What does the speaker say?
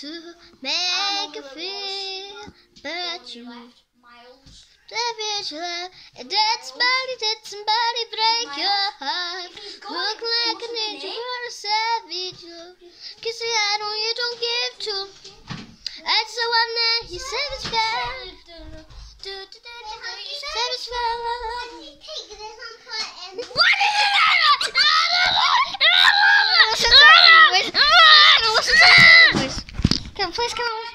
to make you feel, but you savage love, and did somebody, did somebody break your heart? Look like an angel, you're a savage love. Kiss the head you don't give to. That's the one that you savage fella. Savage fella. Depois que não